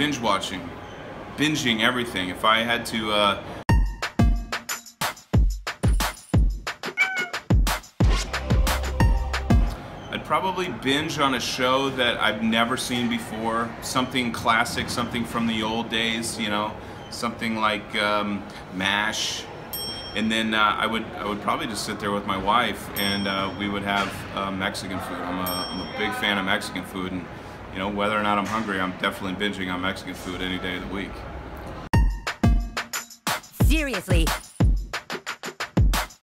binge watching, binging everything. If I had to, uh, I'd probably binge on a show that I've never seen before, something classic, something from the old days, you know, something like um, MASH. And then uh, I would I would probably just sit there with my wife and uh, we would have uh, Mexican food. I'm a, I'm a big fan of Mexican food and you know whether or not I'm hungry, I'm definitely binging on Mexican food any day of the week. Seriously,